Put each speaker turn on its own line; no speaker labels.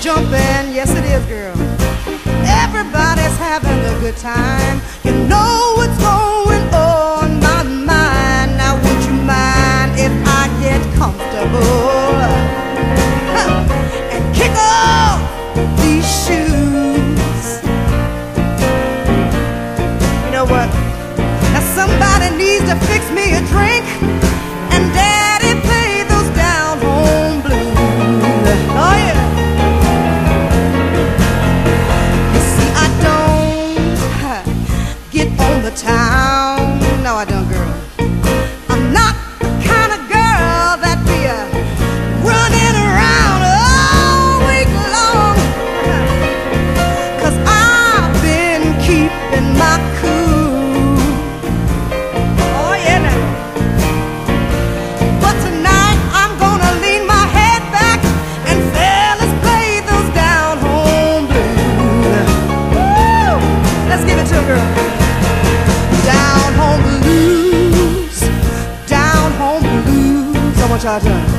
jumping, yes it is, girl. Everybody's having a good time. You know what's going Home